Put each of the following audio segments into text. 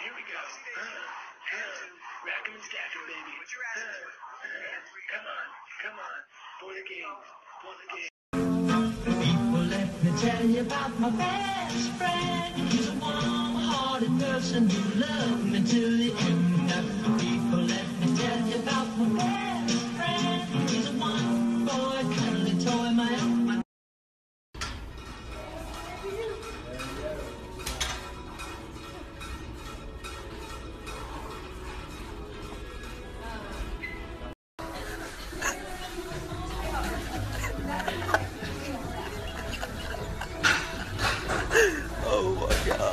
Here we go. Uh, uh, rack 'em and stack 'em, baby. Uh, uh, come on, come on. For the games, for the games. People, let me tell you about my best friend. He's a warm-hearted person who loved me till the end. People, let me tell you about my best friend. He's a one-boy cuddly toy, my own.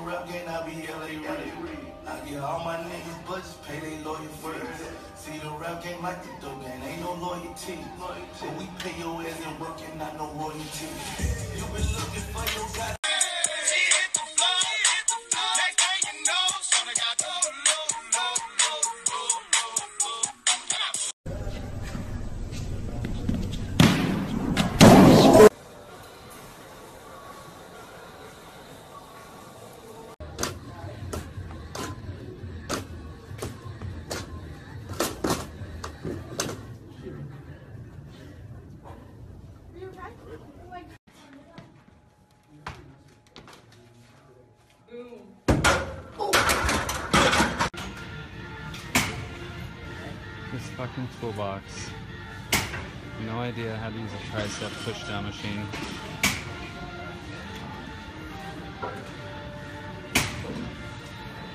a rap I be LA ready. I get all my niggas budgets, pay they lawyer first. See the rap game like the dope game, ain't no loyalty. But we pay your ass and work and not no royalty. You been looking for your god. Fucking toolbox. No idea how to use a tricep pushdown machine.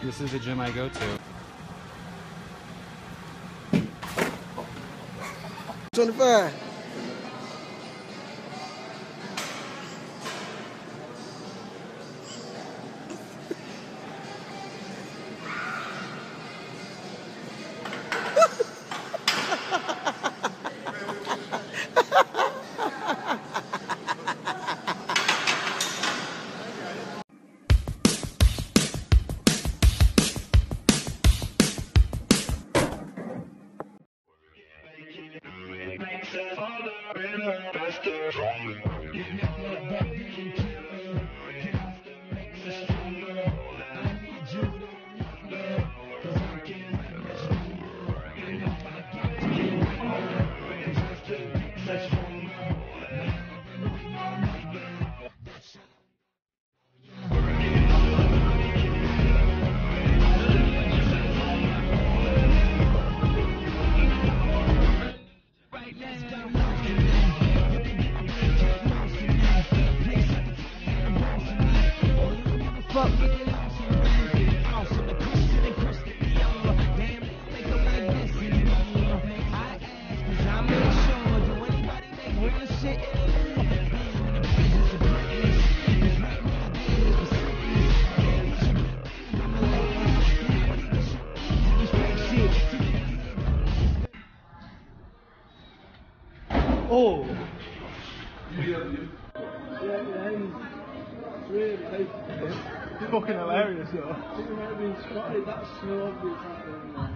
This is the gym I go to. 25. Oh! Yeah, yeah, he's really like, He's fucking hilarious, though. I mean, Scotty, that's so obvious